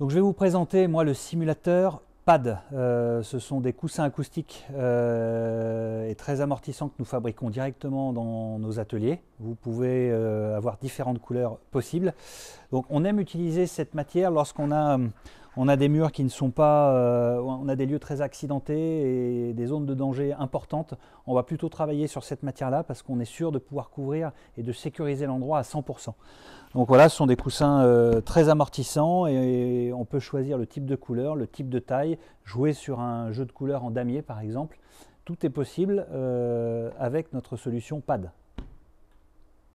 Donc je vais vous présenter moi le simulateur PAD. Euh, ce sont des coussins acoustiques euh, et très amortissants que nous fabriquons directement dans nos ateliers. Vous pouvez euh, avoir différentes couleurs possibles. On aime utiliser cette matière lorsqu'on a, on a des murs qui ne sont pas... on a des lieux très accidentés et des zones de danger importantes. On va plutôt travailler sur cette matière-là parce qu'on est sûr de pouvoir couvrir et de sécuriser l'endroit à 100%. Donc voilà, ce sont des coussins euh, très amortissants et on peut choisir le type de couleur, le type de taille, jouer sur un jeu de couleurs en damier par exemple. Tout est possible euh, avec notre solution PAD.